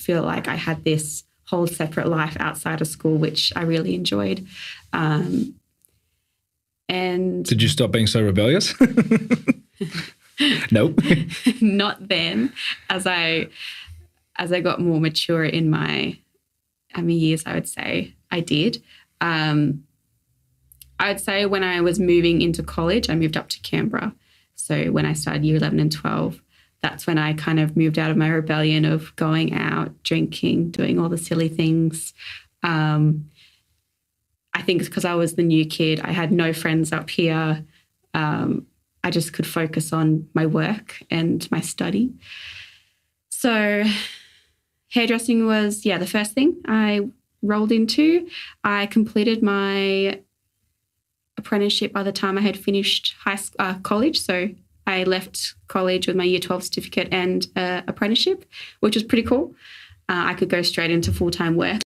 feel like I had this whole separate life outside of school, which I really enjoyed. Um, and Did you stop being so rebellious? nope. not then, as I as I got more mature in my um, years, I would say I did. Um, I'd say when I was moving into college, I moved up to Canberra. So when I started year 11 and 12, that's when I kind of moved out of my rebellion of going out, drinking, doing all the silly things. Um, I think because I was the new kid, I had no friends up here. Um, I just could focus on my work and my study. So, hairdressing was, yeah, the first thing I rolled into. I completed my apprenticeship by the time I had finished high uh, college. So, I left college with my year 12 certificate and uh, apprenticeship, which was pretty cool. Uh, I could go straight into full time work.